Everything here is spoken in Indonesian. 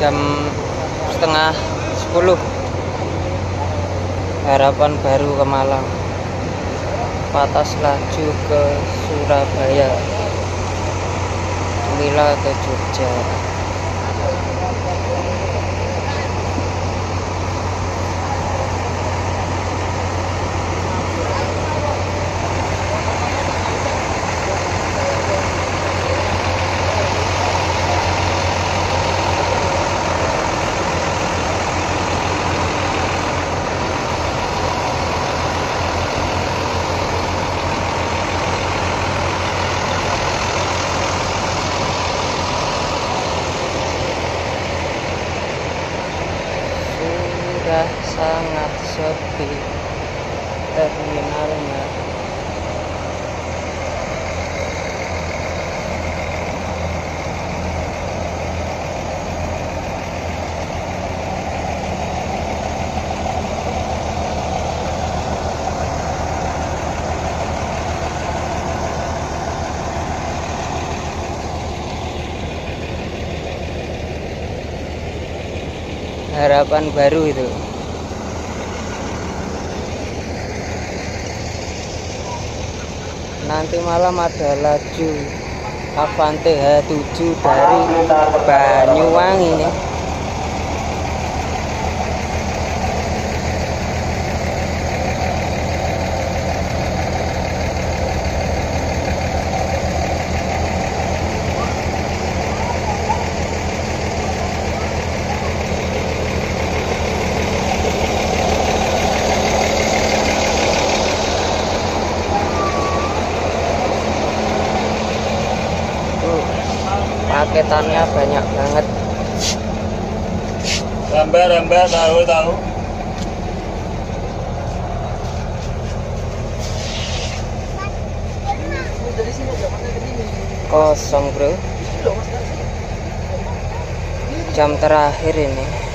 jam setengah 10 harapan baru ke Malang. Patas laju ke Surabaya. Mila ke Jogja sangat sepi terminalnya harapan baru itu. Nanti malam ada laju Avante H7 dari Banyuwangi paketannya banyak banget. Rambah, rambah, tahu, tahu. kosong bro. Jam terakhir ini